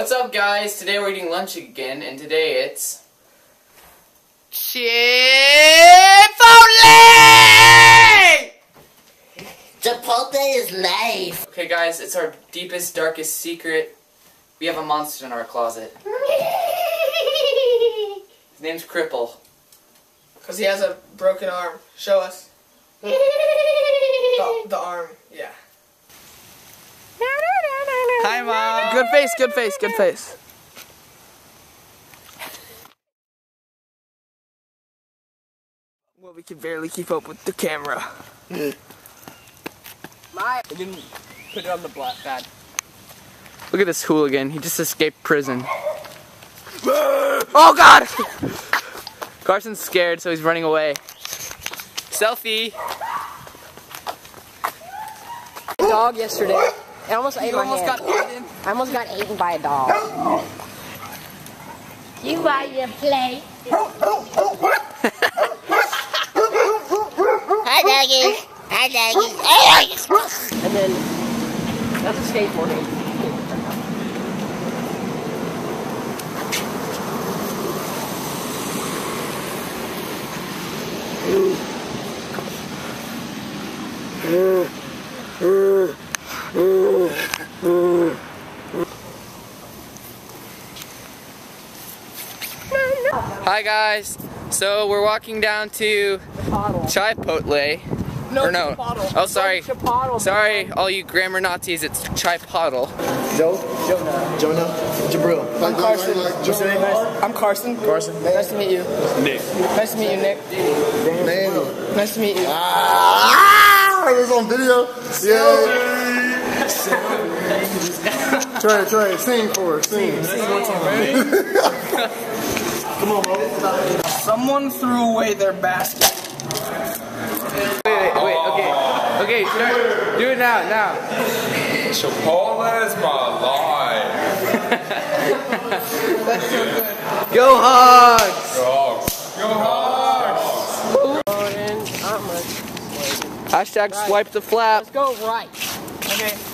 What's up, guys? Today we're eating lunch again, and today it's Chipotle! Chipotle is life. okay, guys. It's our deepest, darkest secret. We have a monster in our closet. His name's Cripple. Because he has a broken arm. Show us. The, the arm, yeah. Hi, Mom. Good face, good face, good face. Well, we can barely keep up with the camera. My, I didn't put it on the black pad. Look at this hooligan. He just escaped prison. oh God! Carson's scared, so he's running away. Selfie. dog yesterday. I almost ate You my almost hand. got eaten. I almost got eaten by a dog. You buy your plate. Hi, doggy. Hi, doggy. Oh, and then that's a skateboarding. Hi guys. So we're walking down to Chipotle. No, or no. Chipotle. Oh, sorry. Chipotle. Sorry, all you grammar Nazis. It's Chipotle. Jonah, Jabril. I'm Carson. What's your name? I'm Carson. Carson. Nice to meet you. Nick. Nice to meet you, Nick. Name. Nice to meet you. Ah, it was on video. Yeah. Trey, Trey, sing for us. Sing. Come on, bro. Someone threw away their basket. Wait, wait, wait. Okay, okay. Start. Do it now. Now. Chipotle is my life. Go Hogs! Dogs. Go Hogs! Hashtag swipe the flap. Let's go right. Okay.